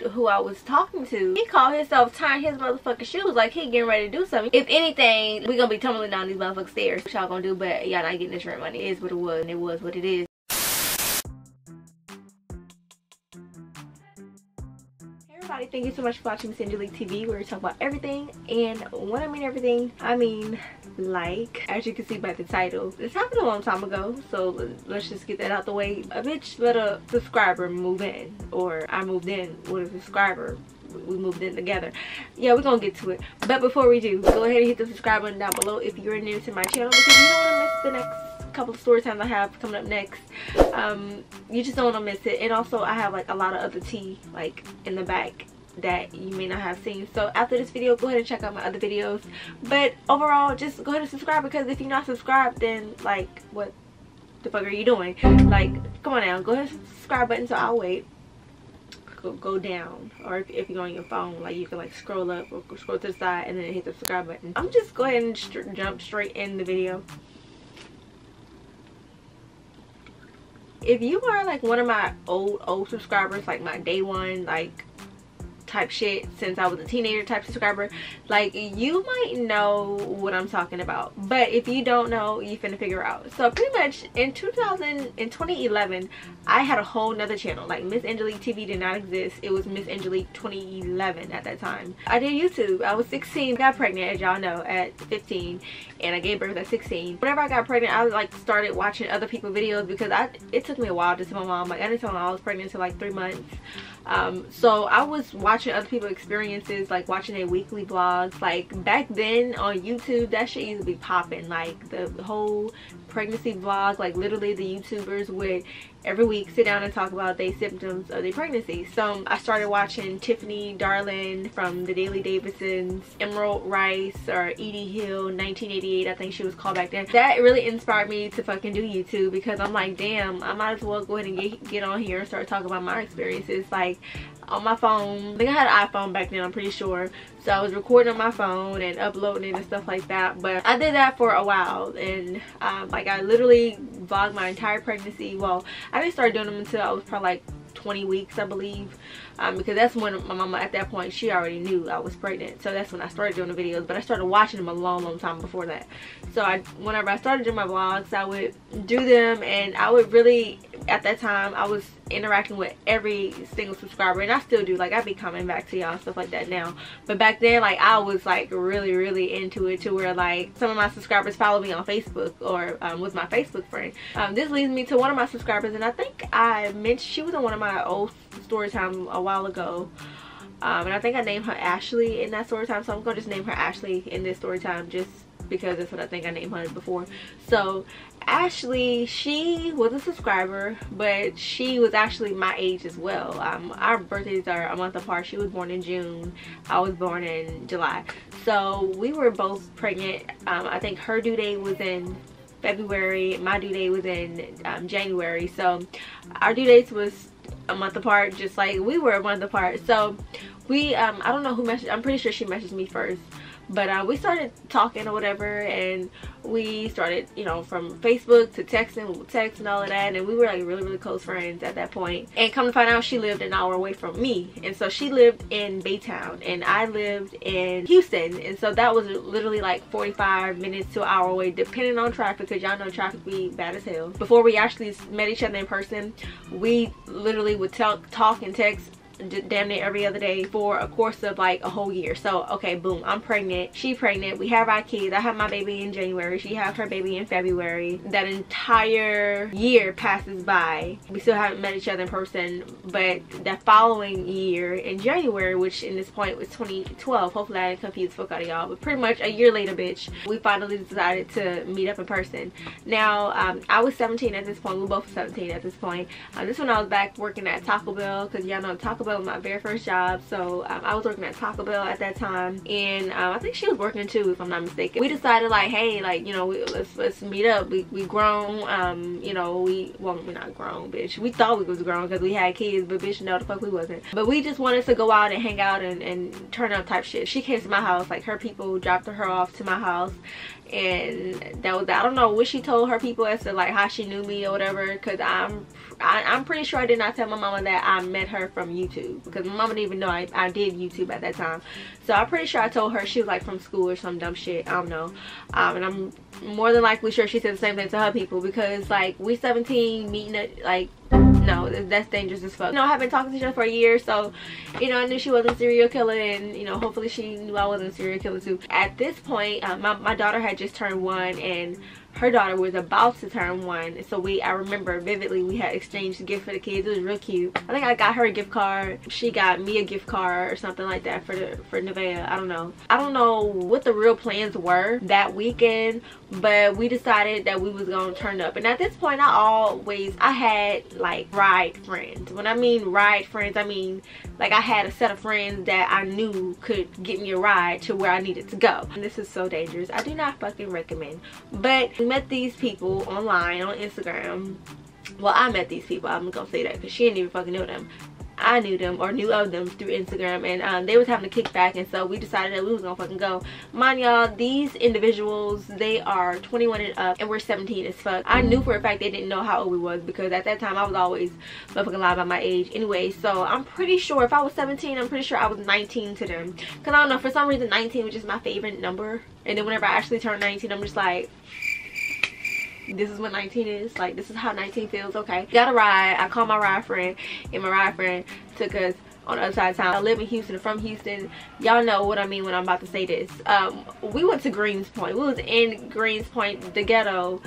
who I was talking to, he called himself tying his motherfucking shoes like he getting ready to do something. If anything, we gonna be tumbling down these motherfucking stairs. What y'all gonna do? But y'all not getting this rent money. It is what it was and it was what it is. Thank you so much for watching Miss Angelique TV where we talk about everything and when I mean everything. I mean like as you can see by the title. This happened a long time ago so let's just get that out the way. A bitch let a subscriber move in or I moved in with a subscriber. We moved in together. Yeah we're gonna get to it. But before we do go ahead and hit the subscribe button down below if you're new to my channel because you don't want to miss the next couple of story times I have coming up next. Um, you just don't want to miss it. And also I have like a lot of other tea like in the back that you may not have seen. So after this video go ahead and check out my other videos. But overall just go ahead and subscribe because if you're not subscribed then like what the fuck are you doing? Like come on now go ahead and subscribe button so i'll wait. Go, go down. Or if, if, you're on your phone like you can like scroll up or scroll to the side and then hit the subscribe button. I'm just go ahead and st jump straight in the video. If you are like one of my old old subscribers like my day one like type shit since I was a teenager type subscriber. Like you might know what I'm talking about but if you don't know you finna figure out. So pretty much in 2000 in 2011 I had a whole nother channel. Like Miss Angelique TV did not exist. It was Miss Angelique 2011 at that time. I did YouTube. I was 16 got pregnant as y'all know at 15 and I gave birth at 16 whenever I got pregnant I like started watching other people's videos because I it took me a while to tell my mom. Like I didn't tell her I was pregnant until like three months um, so I was watching other people experiences like watching their weekly vlogs. Like back then on YouTube that shit used to be popping. Like the whole pregnancy vlog like literally the youtubers would every week sit down and talk about their symptoms of their pregnancy. So i started watching tiffany darling from the daily davidsons emerald rice or edie hill 1988 i think she was called back then. That really inspired me to fucking do youtube because i'm like damn i might as well go ahead and get, get on here and start talking about my experiences. Like on my phone. I think I had an iPhone back then, I'm pretty sure. So I was recording on my phone and uploading and stuff like that. But I did that for a while. And um, like I literally vlogged my entire pregnancy. Well, I didn't start doing them until I was probably like 20 weeks I believe um, because that's when my mama at that point she already knew I was pregnant so that's when I started doing the videos but I started watching them a long long time before that so I whenever I started doing my vlogs I would do them and I would really at that time I was interacting with every single subscriber and I still do like I'd be coming back to y'all stuff like that now. But back then like I was like really really into it to where like some of my subscribers follow me on Facebook or um, was my Facebook friend. Um, this leads me to one of my subscribers and I think I mentioned she was on one of my old story time a while ago. Um, and I think I named her Ashley in that story time so I'm gonna just name her Ashley in this story time just because that's what I think I named her before so Ashley, she was a subscriber, but she was actually my age as well. Um, our birthdays are a month apart. She was born in June. I was born in July. So we were both pregnant. Um, I think her due date was in February. My due date was in um, January. So our due dates was a month apart, just like we were a month apart. So we, um, I don't know who messaged, I'm pretty sure she messaged me first but uh, we started talking or whatever and we started you know from facebook to texting text and all of that and we were like really really close friends at that point. And come to find out she lived an hour away from me. And so she lived in baytown and i lived in houston. And so that was literally like 45 minutes to an hour away depending on traffic because y'all know traffic be bad as hell. Before we actually met each other in person we literally would talk talk and text damn near every other day for a course of like a whole year. So okay boom i'm pregnant. She pregnant. We have our kids. I have my baby in january. She has her baby in february. That entire year passes by. We still haven't met each other in person but that following year in january which in this point was 2012 hopefully i didn't confuse fuck out of y'all but pretty much a year later bitch we finally decided to meet up in person. Now um, i was 17 at this point. We both 17 at this point. Uh, this one i was back working at taco bell because y'all know taco bell My very first job. So um, I was working at Taco Bell at that time. And um, I think she was working too, if I'm not mistaken. We decided like, hey, like, you know, we, let's, let's meet up. We, we grown, um, you know, we, well, we're not grown, bitch. We thought we was grown because we had kids, but bitch, no, the fuck we wasn't. But we just wanted to go out and hang out and, and turn up type shit. She came to my house, like her people dropped her off to my house and that was I don't know what she told her people as to like how she knew me or whatever because I'm I, am i am pretty sure I did not tell my mama that I met her from YouTube because my mama didn't even know I, I did YouTube at that time. So I'm pretty sure I told her she was like from school or some dumb shit. I don't know. Um, and I'm more than likely sure she said the same thing to her people because like we 17 meeting at like no that's dangerous as fuck. You know i've been talking to her for a year so you know i knew she wasn't a serial killer and you know hopefully she knew i wasn't a serial killer too. At this point uh, my, my daughter had just turned one and her daughter was about to turn one so we i remember vividly we had exchanged a gift for the kids. It was real cute. I think i got her a gift card. She got me a gift card or something like that for the for Nevaeh. i don't know. I don't know what the real plans were that weekend but we decided that we was gonna turn up. And at this point i always i had like ride friends. When i mean ride friends i mean like i had a set of friends that i knew could get me a ride to where i needed to go. And this is so dangerous. I do not fucking recommend. But met these people online on instagram well i met these people i'm gonna say that because she didn't even fucking know them I knew them or knew of them through Instagram and um, they was having a kickback and so we decided that we was gonna fucking go. Mind y'all, these individuals, they are 21 and up and we're 17 as fuck. I knew for a fact they didn't know how old we was because at that time I was always fucking lie about my age anyway. So I'm pretty sure if I was 17, I'm pretty sure I was 19 to them. Cause I don't know, for some reason 19 was just my favorite number. And then whenever I actually turned 19, I'm just like, this is what 19 is like this is how 19 feels okay got a ride i called my ride friend and my ride friend took us on the other side of town. I live in Houston from Houston. Y'all know what I mean when I'm about to say this. Um, we went to Greenspoint. We was in Greenspoint, the ghetto.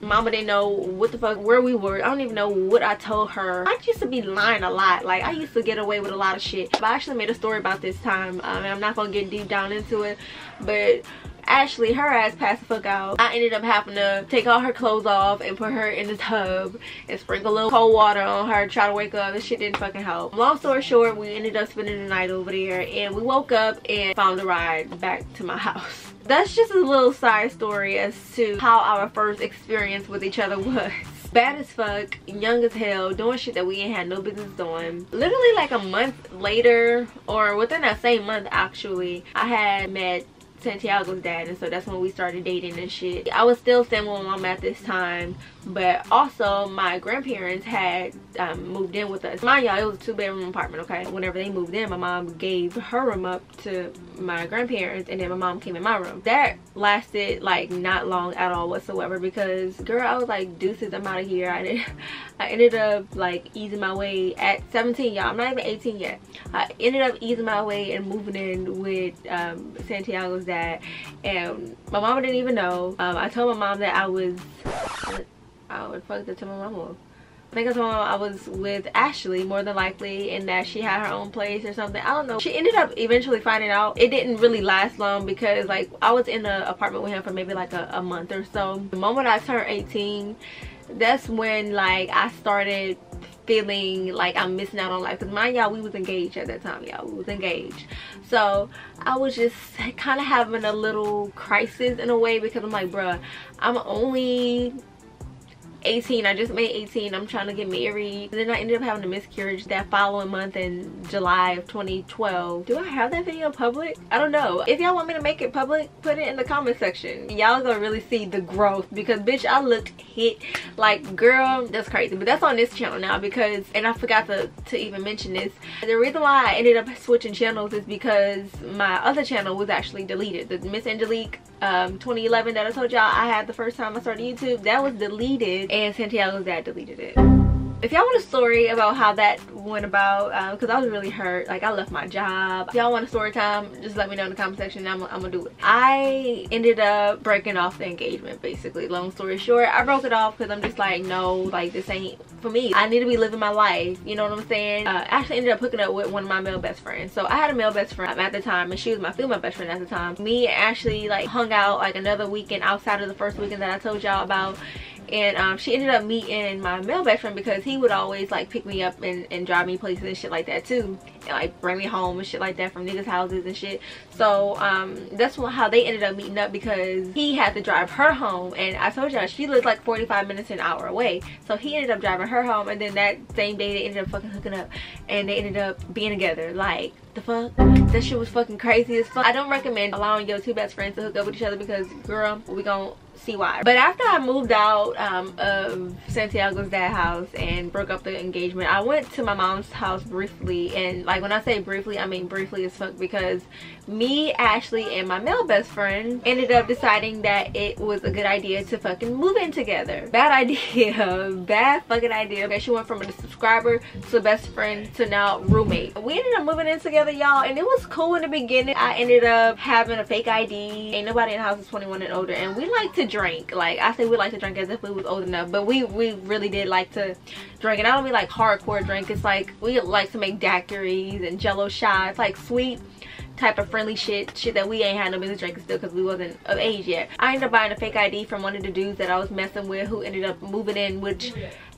Mama didn't know what the fuck, where we were. I don't even know what I told her. I used to be lying a lot. Like, I used to get away with a lot of shit. But I actually made a story about this time. Um, I'm not to get deep down into it. But Ashley, her ass passed the fuck out. I ended up having to take all her clothes off and put her in the tub and sprinkle a little cold water on her, try to wake up. This shit didn't fucking help. Long story short, we ended up spending the night over there and we woke up and found a ride back to my house. That's just a little side story as to how our first experience with each other was bad as fuck young as hell doing shit that we ain't had no business doing literally like a month later or within that same month actually i had met Santiago's dad and so that's when we started dating and shit. I was still staying with my mom at this time but also my grandparents had um, moved in with us. Mind y'all it was a two bedroom apartment okay. Whenever they moved in my mom gave her room up to my grandparents and then my mom came in my room. That lasted like not long at all whatsoever because girl I was like deuces I'm out of here. I, did, I ended up like easing my way at 17 y'all. I'm not even 18 yet. I ended up easing my way and moving in with um, Santiago's dad and my mama didn't even know. Um, I told my mom that I was I would fuck that to my mama. I think I told my mom I was with Ashley more than likely and that she had her own place or something. I don't know. She ended up eventually finding out. It didn't really last long because like I was in the apartment with him for maybe like a, a month or so. The moment I turned 18, that's when like I started feeling like I'm missing out on life. Because mind y'all, we was engaged at that time, y'all. We was engaged. So I was just kind of having a little crisis in a way because I'm like, bruh, I'm only 18 i just made 18 i'm trying to get married. Then i ended up having a miscarriage that following month in july of 2012 do i have that video public? I don't know. If y'all want me to make it public put it in the comment section. Y'all gonna really see the growth because bitch i looked hit. Like girl that's crazy. But that's on this channel now because and i forgot to to even mention this. The reason why i ended up switching channels is because my other channel was actually deleted. The miss angelique um 2011 that i told y'all i had the first time i started youtube that was deleted and Santiago's dad deleted it. If y'all want a story about how that went about, because um, I was really hurt, like I left my job. If y'all want a story time, just let me know in the comment section I'm, I'm gonna do it. I ended up breaking off the engagement basically. Long story short, I broke it off because I'm just like, no, like this ain't for me. I need to be living my life, you know what I'm saying? Uh, actually ended up hooking up with one of my male best friends. So I had a male best friend at the time and she was my female best friend at the time. Me and Ashley like hung out like another weekend outside of the first weekend that I told y'all about and um, she ended up meeting my male best friend because he would always like pick me up and, and drive me places and shit like that too. And like bring me home and shit like that from niggas houses and shit so um, that's how they ended up meeting up because he had to drive her home and I told y'all she lives like 45 minutes an hour away so he ended up driving her home and then that same day they ended up fucking hooking up and they ended up being together like the fuck that shit was fucking crazy as fuck i don't recommend allowing your two best friends to hook up with each other because girl we gonna see why. But after I moved out um, of Santiago's dad house and broke up the engagement, I went to my mom's house briefly. And like when I say briefly, I mean briefly as fuck because me, Ashley, and my male best friend ended up deciding that it was a good idea to fucking move in together. Bad idea. Bad fucking idea. Okay, she went from a subscriber to best friend to now roommate. We ended up moving in together, y'all, and it was cool in the beginning. I ended up having a fake ID. Ain't nobody in the house is 21 and older, and we like to drink. Like I say, we like to drink as if we was old enough, but we we really did like to drink. And I don't mean like hardcore drink. It's like we like to make daiquiris and Jello shots, like sweet type of friendly shit shit that we ain't had no business drinking still because we wasn't of age yet. I ended up buying a fake id from one of the dudes that i was messing with who ended up moving in which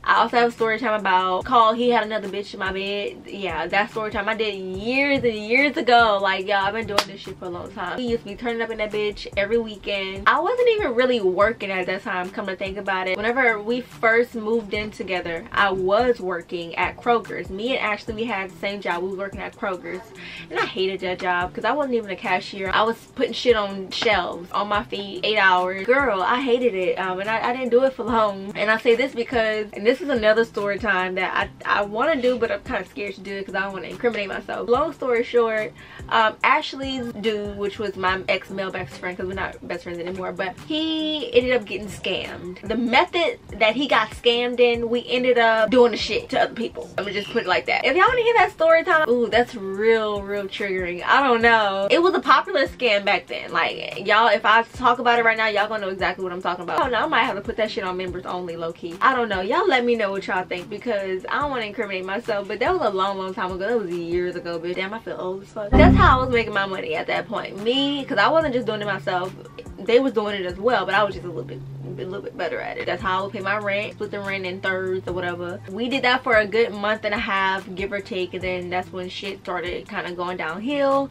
I also have a story time about call he had another bitch in my bed. Yeah, that story time I did years and years ago. Like y'all, I've been doing this shit for a long time. He used to be turning up in that bitch every weekend. I wasn't even really working at that time, come to think about it. Whenever we first moved in together, I was working at Kroger's. Me and Ashley, we had the same job. We was working at Kroger's. And I hated that job because I wasn't even a cashier. I was putting shit on shelves on my feet, eight hours. Girl, I hated it. Um, and I, I didn't do it for long. And I say this because, and this is another story time that I, I want to do, but I'm kind of scared to do it because I don't want to incriminate myself. Long story short, um, Ashley's dude, which was my ex-male best friend because we're not best friends anymore, but he ended up getting scammed. The method that he got scammed in, we ended up doing the shit to other people. I'm gonna just put it like that. If y'all want to hear that story time, ooh, that's real, real triggering. I don't know. It was a popular scam back then. Like, y'all, if I talk about it right now, y'all gonna know exactly what I'm talking about. I don't know. I might have to put that shit on members only, low-key. I don't know. Y'all let me know what y'all think because I don't want to incriminate myself but that was a long long time ago. That was years ago but damn I feel old as fuck. That's how I was making my money at that point. Me because I wasn't just doing it myself. They was doing it as well but I was just a little bit a little bit better at it. That's how I would pay my rent split the rent in thirds or whatever. We did that for a good month and a half give or take and then that's when shit started kind of going downhill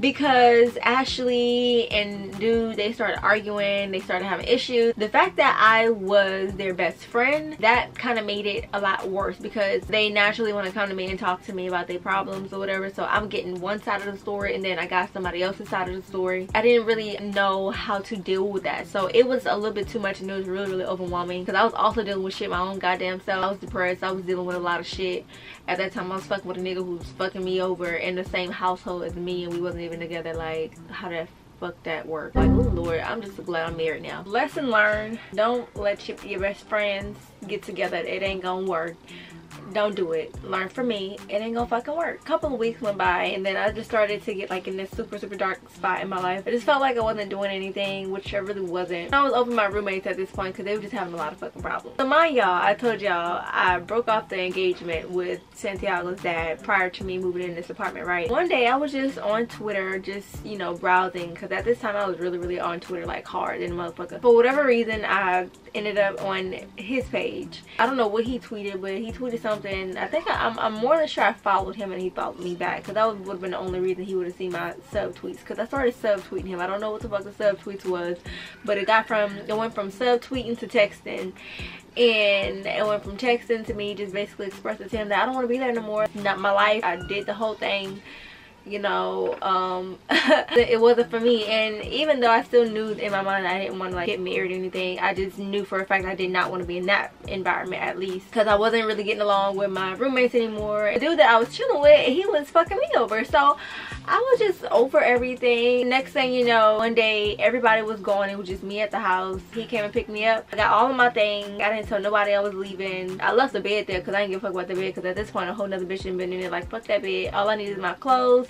because Ashley and dude they started arguing they started having issues. The fact that I was their best friend that kind of made it a lot worse because they naturally want to come to me and talk to me about their problems or whatever so I'm getting one side of the story and then I got somebody else's side of the story. I didn't really know how to deal with that so it was a little bit too much and it was really really overwhelming because I was also dealing with shit my own goddamn self. I was depressed I was dealing with a lot of shit. At that time I was fucking with a nigga who was fucking me over in the same household as me and we wasn't even together like how the fuck that work. Like oh lord i'm just glad i'm married now. Lesson learned don't let your, your best friends get together. It ain't gonna work don't do it. Learn from me. It ain't gonna fucking work. Couple of weeks went by and then i just started to get like in this super super dark spot in my life. I just felt like i wasn't doing anything which i really wasn't. I was over my roommates at this point because they were just having a lot of fucking problems. So mind y'all i told y'all i broke off the engagement with santiago's dad prior to me moving in this apartment right? One day i was just on twitter just you know browsing because at this time i was really really on twitter like hard and motherfucker. For whatever reason i ended up on his page. I don't know what he tweeted but he tweeted something something. I think I, am I'm, I'm more than sure I followed him and he followed me back. Because that would have been the only reason he would have seen my sub tweets. Because I started sub tweeting him. I don't know what the fuck the sub tweets was. But it got from, it went from sub tweeting to texting. And it went from texting to me just basically expressing to him that I don't want to be there no more. Not my life. I did the whole thing you know um it wasn't for me. And even though i still knew in my mind i didn't want to like get married or anything i just knew for a fact i did not want to be in that environment at least. Because i wasn't really getting along with my roommates anymore. The dude that i was chilling with he was fucking me over. So i was just over everything. Next thing you know one day everybody was gone. It was just me at the house. He came and picked me up. I got all of my things. I didn't tell nobody i was leaving. I left the bed there because i didn't give a fuck about the bed because at this point a whole nother bitch had been in there like fuck that bed. All i need is my clothes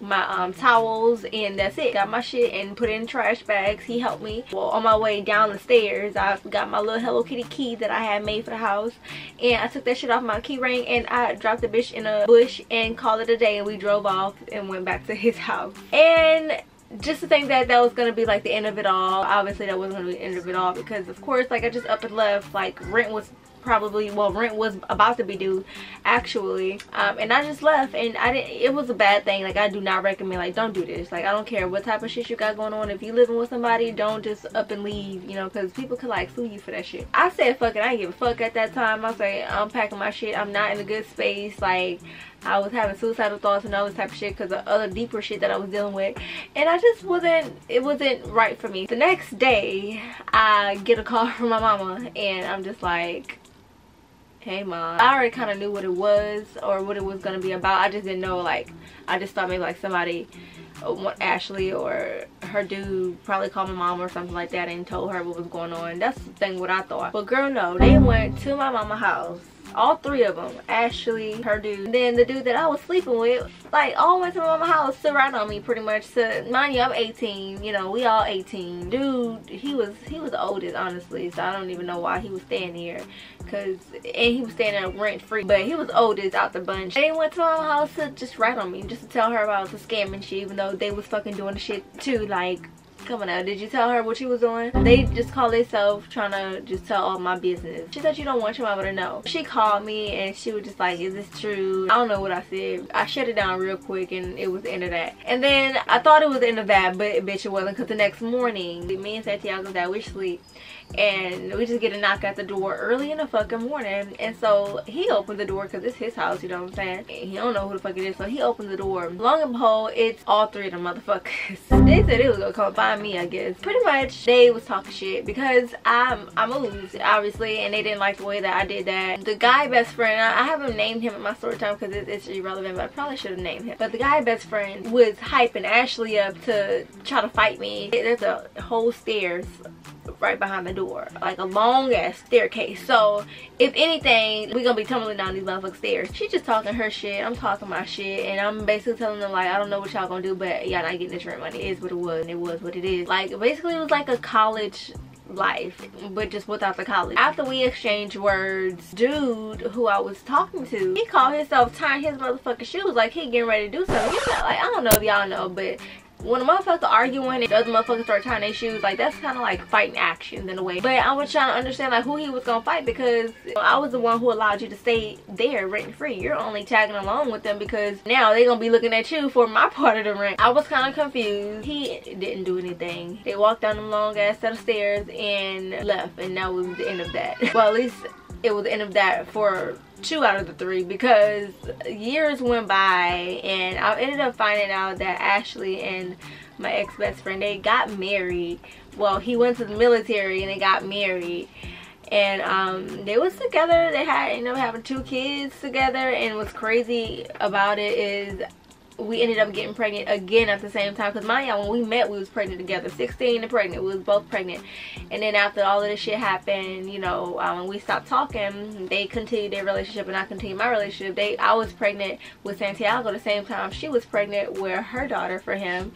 my um, towels and that's it. Got my shit and put it in trash bags. He helped me. Well on my way down the stairs i got my little hello kitty key that i had made for the house. And i took that shit off my key ring and i dropped the bitch in a bush and called it a day and we drove off and went back to his house. And just to think that that was gonna be like the end of it all. Obviously that wasn't gonna be the end of it all because of course like i just up and left. Like rent was probably well rent was about to be due actually. Um, and i just left and i didn't it was a bad thing. Like i do not recommend like don't do this. Like i don't care what type of shit you got going on. If you living with somebody don't just up and leave you know because people could like sue you for that shit. I said fuck it i didn't give a fuck at that time. I say i'm packing my shit. I'm not in a good space. Like I was having suicidal thoughts and all this type of shit because of other deeper shit that I was dealing with. And I just wasn't, it wasn't right for me. The next day, I get a call from my mama and I'm just like, hey mom i already kind of knew what it was or what it was going to be about. I just didn't know like i just thought maybe like somebody uh, ashley or her dude probably called my mom or something like that and told her what was going on. That's the thing what i thought. But girl no they went to my mama house all three of them ashley her dude. And then the dude that i was sleeping with like all went to my house to ride on me pretty much so mind you i'm 18 you know we all 18 dude he was he was the oldest honestly so i don't even know why he was staying here. Because and he was staying there rent free but he was oldest out the bunch. They went to my house to just ride on me just to tell her about the scam and shit even though they was fucking doing the shit too like On now, did you tell her what she was doing? They just call themselves trying to just tell all my business. She said you don't want your mama to know. She called me and she was just like, is this true? I don't know what I said. I shut it down real quick and it was the end of that. And then I thought it was the end of that, but bitch it wasn't because the next morning, me and Santiago that we sleep and we just get a knock at the door early in the fucking morning and so he opened the door because it's his house you know what i'm saying and he don't know who the fuck it is so he opened the door long and behold it's all three of them motherfuckers they said it was gonna come me i guess. Pretty much they was talking shit because i'm i moved obviously and they didn't like the way that i did that. The guy best friend i, I haven't named him in my story time because it's, it's irrelevant but i probably should have named him. But the guy best friend was hyping ashley up to try to fight me. There's a whole stairs right behind the door like a long ass staircase. So if anything we gonna be tumbling down these motherfucking stairs. She just talking her shit i'm talking my shit and i'm basically telling them like i don't know what y'all gonna do but y'all not getting this rent money. It is what it was and it was what it is. Like basically it was like a college life but just without the college. After we exchanged words dude who i was talking to he called himself tying his motherfucking shoes. Like he getting ready to do something. You know like i don't know if y'all know but when a motherfucker arguing and the other motherfuckers start tying their shoes, like that's kind of like fighting actions in a way. But I was trying to understand like who he was gonna fight because I was the one who allowed you to stay there rent free. You're only tagging along with them because now they gonna be looking at you for my part of the rent. I was kind of confused. He didn't do anything. They walked down the long ass set of stairs and left, and that was the end of that. well, at least it was the end of that for two out of the three because years went by and I ended up finding out that Ashley and my ex-best friend they got married. Well he went to the military and they got married. And um, they was together. They had you know having two kids together. And what's crazy about it is we ended up getting pregnant again at the same time. Because my y'all when we met we was pregnant together. 16 and pregnant. We was both pregnant. And then after all of this shit happened you know um, we stopped talking. They continued their relationship and i continued my relationship. They i was pregnant with santiago the same time she was pregnant with her daughter for him.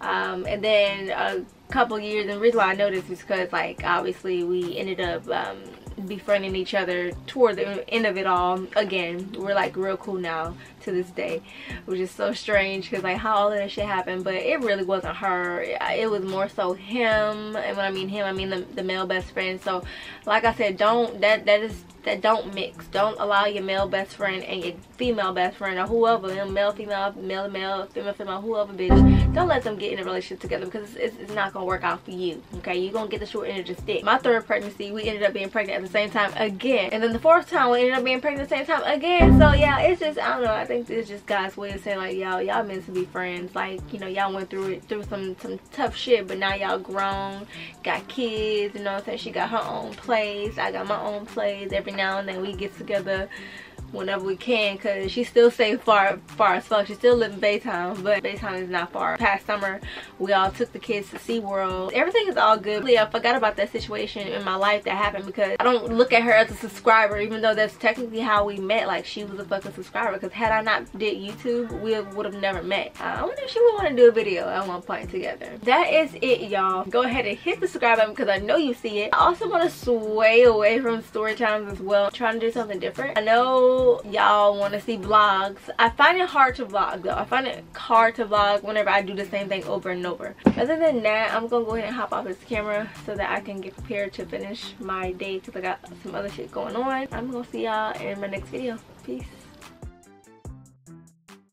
Um, and then a couple years and the reason why i know this is because like obviously we ended up um, befriending each other toward the end of it all again. We're like real cool now to this day which is so strange because like how all of that shit happened but it really wasn't her. It was more so him and when i mean him i mean the, the male best friend. So like i said don't that that is that don't mix. Don't allow your male best friend and your female best friend or whoever male female male male female female whoever bitch don't let them get in a relationship together because it's, it's, not gonna work out for you okay? You're gonna get the short end of the stick. My third pregnancy we ended up being pregnant at the same time again. And then the fourth time we ended up being pregnant at the same time again. So yeah it's just i don't know. I think it's just god's way of saying like y'all y'all meant to be friends. Like you know y'all went through it through some some tough shit but now y'all grown got kids you know what i'm saying? She got her own place. I got my own place. Every now and then we get together whenever we can because she still stay far far as fuck. She still live in Baytown but Baytown is not far. Past summer we all took the kids to SeaWorld. Everything is all good. I forgot about that situation in my life that happened because I don't look at her as a subscriber even though that's technically how we met. Like she was a fucking subscriber because had I not did YouTube we would have never met. Uh, I wonder if she would want to do a video at one point together. That is it y'all. Go ahead and hit the subscribe button because I know you see it. I also want to sway away from story times as well. Trying to do something different. I know y'all want to see vlogs. I find it hard to vlog though. I find it hard to vlog whenever i do the same thing over and over. Other than that i'm gonna go ahead and hop off this camera so that i can get prepared to finish my day because i got some other shit going on. I'm gonna see y'all in my next video. Peace